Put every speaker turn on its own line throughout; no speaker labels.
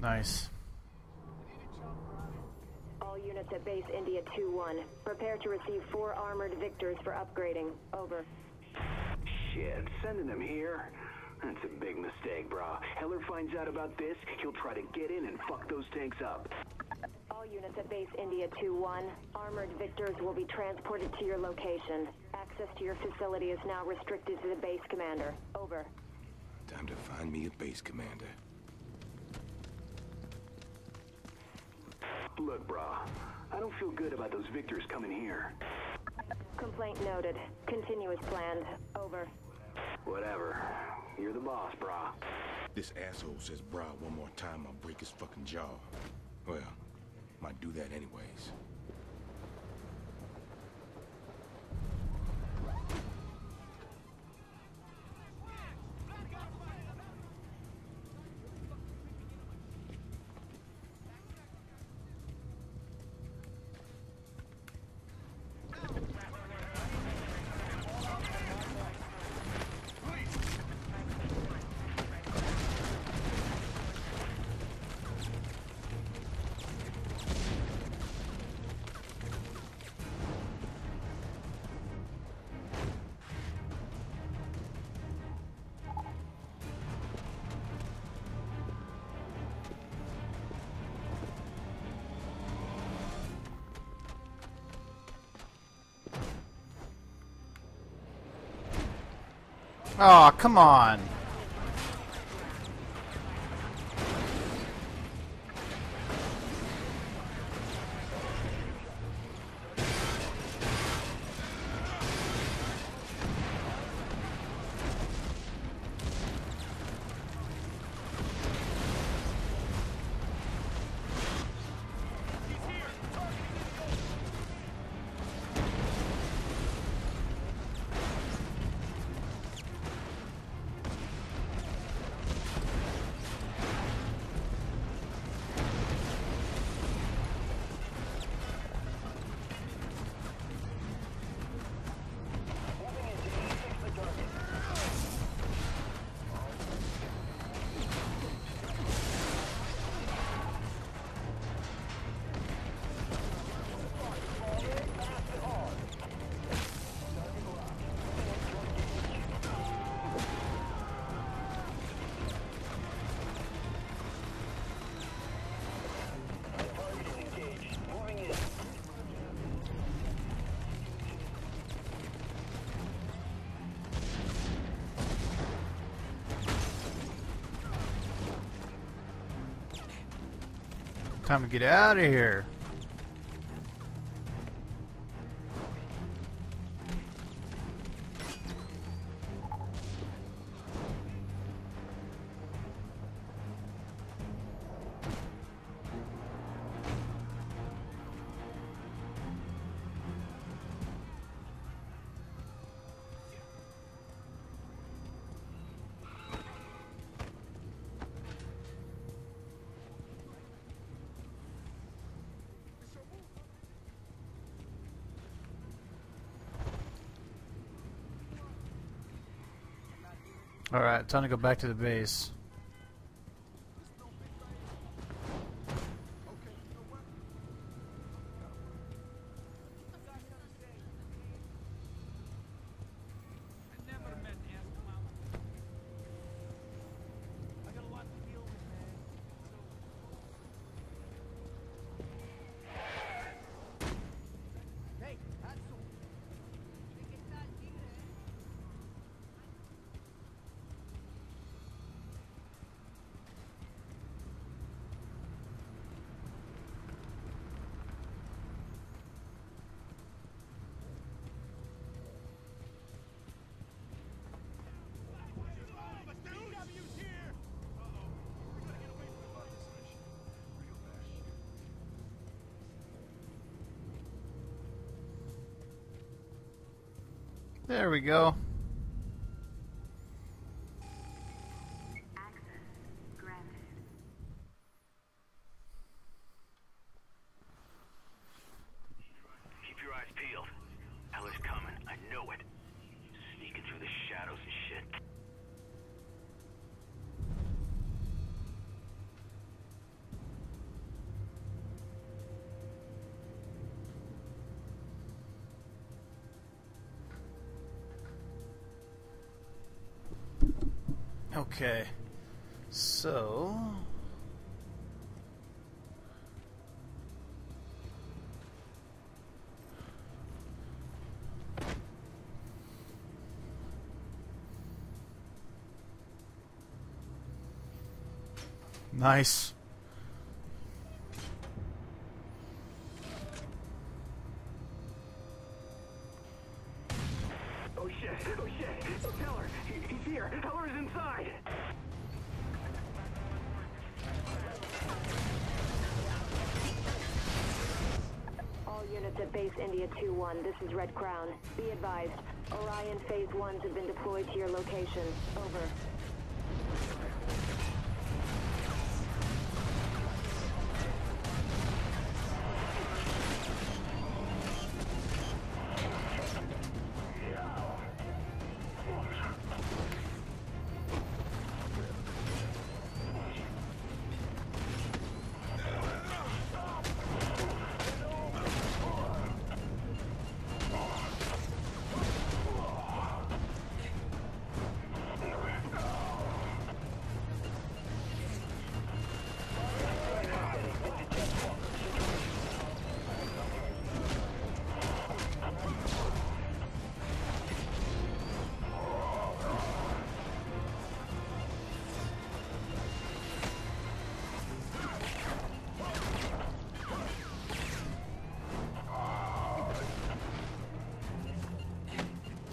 Nice.
All units at base India 2-1. Prepare to receive four armored victors for upgrading. Over.
Shit, sending them here? That's a big mistake, brah. Heller finds out about this, he'll try to get in and fuck those tanks up.
All units at base India 2-1. Armored victors will be transported to your location. Access to your facility is now restricted to the base commander. Over.
Time to find me a base commander.
Look, brah. I don't feel good about those victors coming here.
Complaint noted. Continue as planned. Over.
Whatever. You're the boss, brah.
This asshole says bra one more time, I'll break his fucking jaw. Well, might do that anyways.
Oh, come on. Time to get out of here. Alright, time to go back to the base. There we go. Okay. So. Nice.
2-1, this is Red Crown. Be advised, Orion Phase 1s have been deployed to your location. Over.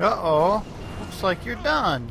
Uh-oh. Looks like you're done.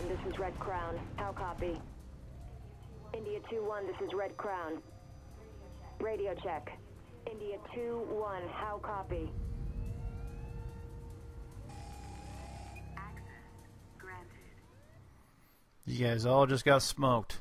2-1, this is Red Crown. How copy? India 2-1, this is Red Crown. Radio check. India 2-1, how copy? Access granted.
You guys all just got smoked.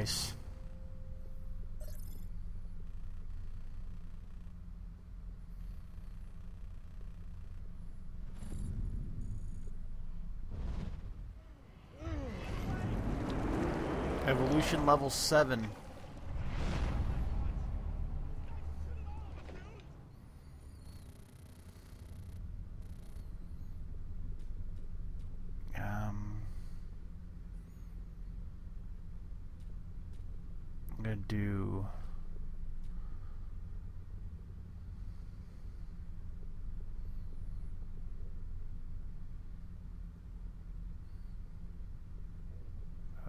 Nice. Evolution level 7. Um, Gonna do.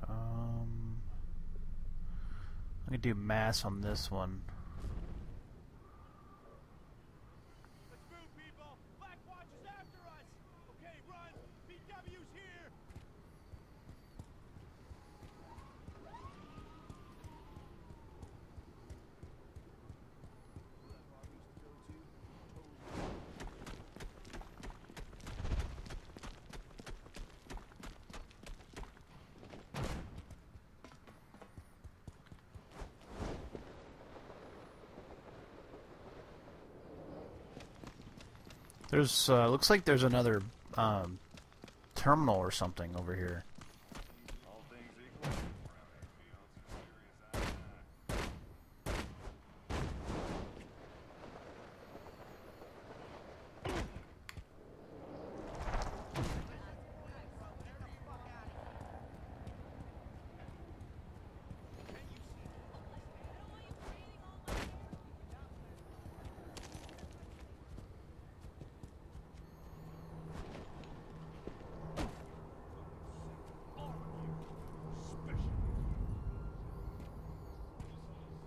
Um, I'm gonna do mass on this one. There's uh, looks like there's another um, terminal or something over here.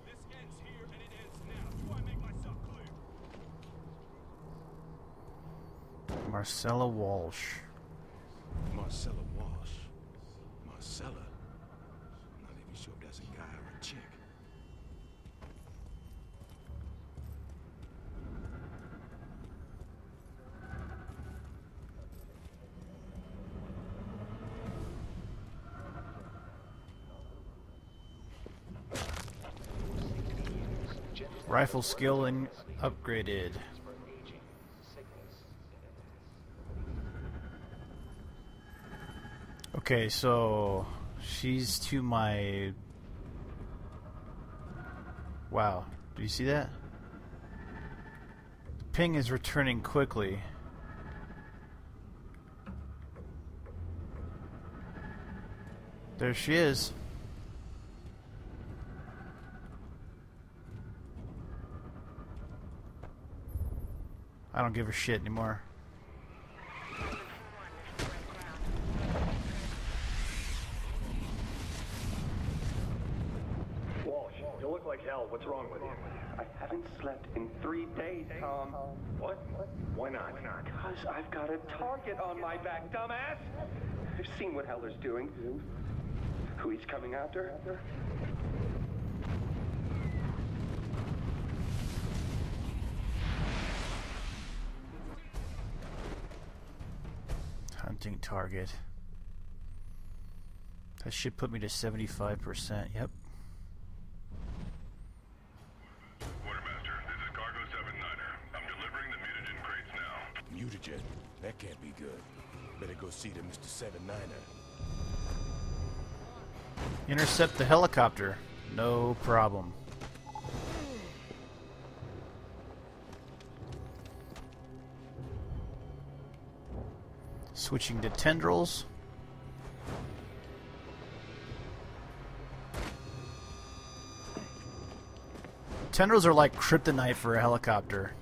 This ends here and it ends now. Do I make myself clear?
Marcella Walsh.
Marcella Walsh. Marcella? I'm not even sure if that's a guy or a chick.
Rifle skill and upgraded. Okay, so she's to my. Wow, do you see that? The ping is returning quickly. There she is. I don't give a shit anymore.
Walsh, you look like hell. What's wrong with you?
I haven't slept in three days, Tom.
What? Why not?
Because I've got a target on my back, dumbass. I've seen what Heller's doing. Who he's coming after?
Hunting target. That should put me to 75%. Yep.
279er.
Intercept the helicopter. No problem. Switching to tendrils. Tendrils are like kryptonite for a helicopter.